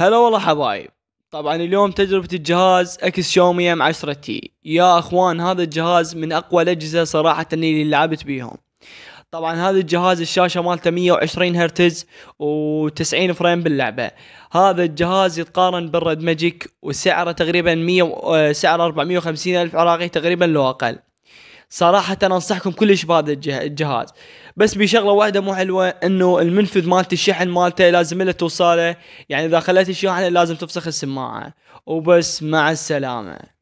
هلا والله حبايب. طبعا اليوم تجربة الجهاز إكس Xiaomi Mi 10T يا أخوان هذا الجهاز من أقوى الأجهزة صراحة اللي لعبت بيهم. طبعا هذا الجهاز الشاشة مالته 120 هرتز و90 frame باللعبة. هذا الجهاز يتقارن بال Red Magic وسعره تقريبا 100 سعره 450 ألف عراقي تقريبا لو أقل. صراحة أنصحكم كلش بهذا الجهاز. بس بشغلة واحدة مو حلوة إنه المنفذ مالت الشحن مالته لازم له توصاله. يعني إذا خليت الشاحن لازم تفسخ السماعة. وبس مع السلامة.